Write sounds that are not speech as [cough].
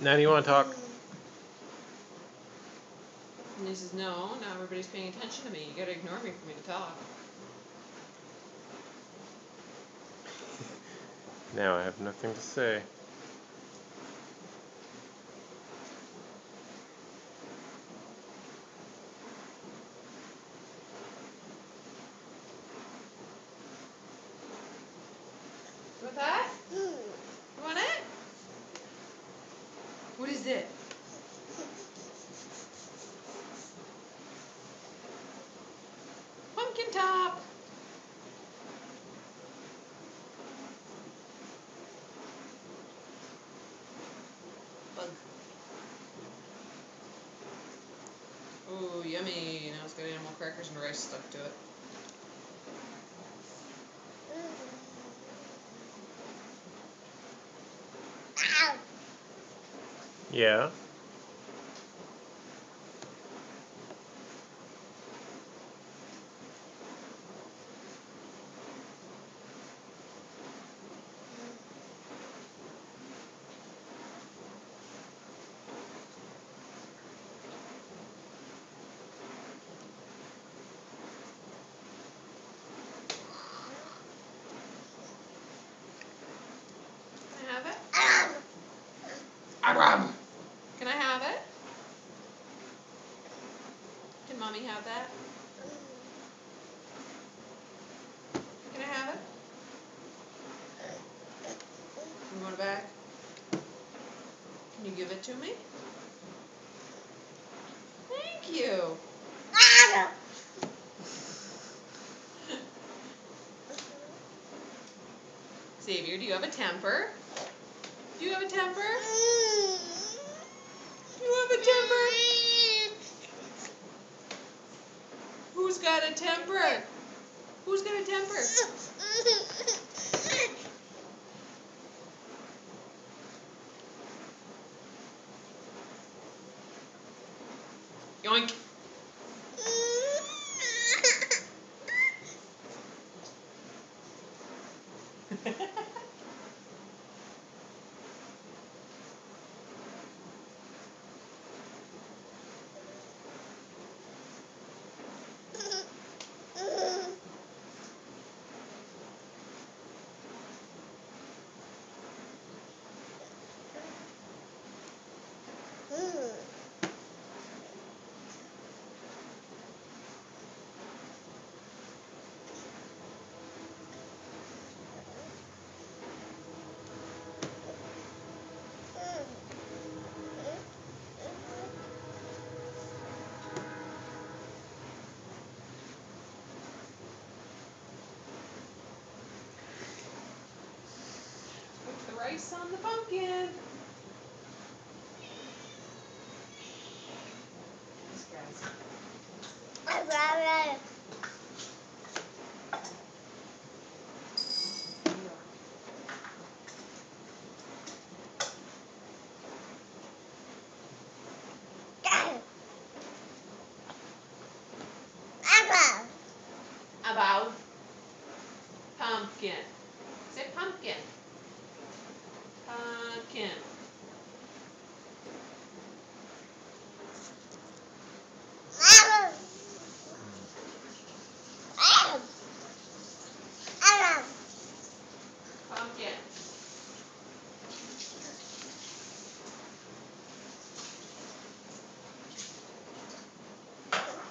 Now do you want to talk? And he says, no, now everybody's paying attention to me. You gotta ignore me for me to talk. Now I have nothing to say. What that? You want it? What is it? Pumpkin top. Bug. Ooh, yummy. Now it's got animal crackers and rice stuck to it. Yeah. Can I have it? Aram. Can I have it? Can mommy have that? Can I have it? You want it back? Can you give it to me? Thank you. [laughs] Xavier, do you have a temper? Do you have a temper? Mm. Do you have a temper? Who's got a temper? Who's got a temper? Yoink. [laughs] On the pumpkin. Kim.